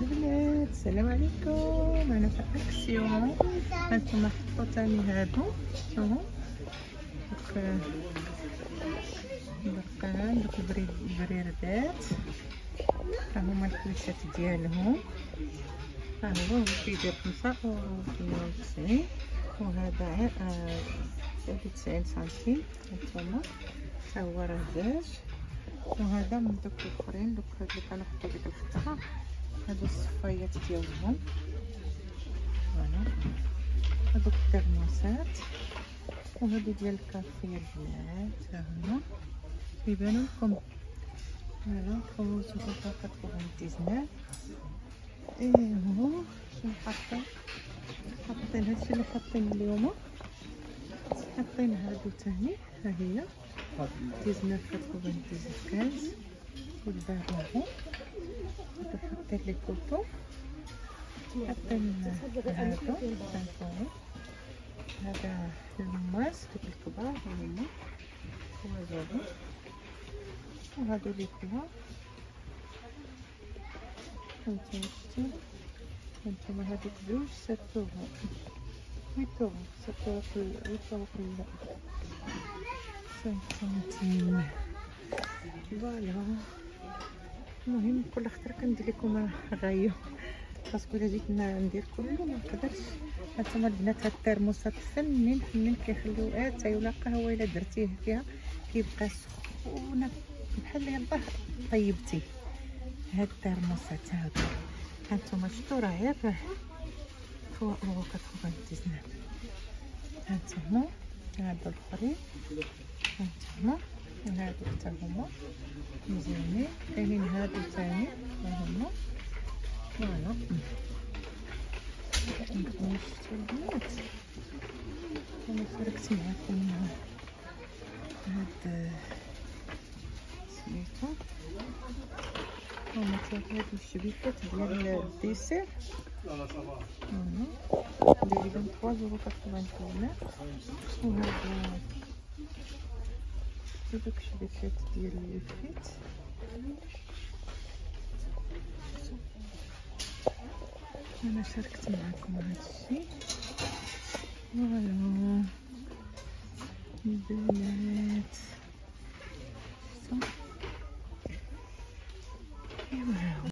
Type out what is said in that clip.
البنات السلام عليكم أنا في اكسيون هانتوما حطوا تاني هادو شوفوا البرقان دوك البريردات ها هما الكليشات ديالهم ها هو كيدير خمسة وثمانية وتسعين وهذا سبعة وتسعين سنتيم هانتوما ها هو رهداج وهذا من دوك الاخرين دوك هاد اللي كانوا حطوا ديك الخطره هادو الصفايات ديالهم فوالا هادوك الترموسات وهادو ديال الكافي البنات ها هما كيبانو لكم فوالا خوت وفاقات كوفونتيزنال ايوا شنو حاطين حاطين هادشي اللي حاطين اليوم حاطين هادو تاني ها هي تيزناف كوفونتيزنال والبارون حاطين لي كوطو حاطين هادو هذا الماس الكبار هما وهذا وهادو لي كبار هانتوما شتي هانتوما هادوك جوج ساتورو ويتورو ساتورو كل ويتورو كل سنتيم فوالا المهم كل خطره كندير لكم غايو باسكو الا جيت ندير كله ما نقدرش هانتوما البنات هاد الترموسات فنين فنين كيخليو اتاي ولا قهوه الا درتيه فيها كيبقى سخونه بحال يلاه طيبتي هاد الترموسات هادو هانتوما شفتو راه غير فوق هو كتخبز هانتوما هادو الاخرين هانتوما وهادو حتى هما. مزيانين. كاينين هادو تاني. ها هما فوالا. شفتو البنات أنا شاركت معاكم هاد سميتو هما ثلاثة هاد الشبيكات ديال ال dessert هنا دايرين 3 يورو 89 وهاد دوك الشبكات ديال الفيت أنا شاركت معكم هادشي voilà البنات